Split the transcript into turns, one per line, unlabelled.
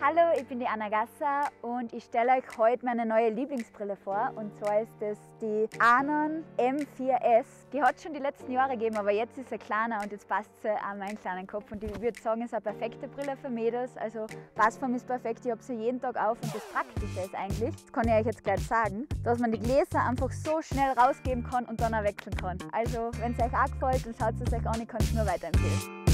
Hallo, ich bin die Anna Gasser und ich stelle euch heute meine neue Lieblingsbrille vor. Und zwar ist das die Anon M4S. Die hat es schon die letzten Jahre gegeben, aber jetzt ist sie kleiner und jetzt passt sie an meinen kleinen Kopf. Und ich würde sagen, es ist eine perfekte Brille für Mädels. Also Passform ist perfekt, ich habe sie jeden Tag auf und das Praktische ist eigentlich, das kann ich euch jetzt gleich sagen, dass man die Gläser einfach so schnell rausgeben kann und dann auch wechseln kann. Also wenn es euch auch gefällt, dann schaut es euch an, ich kann es nur weiterempfehlen.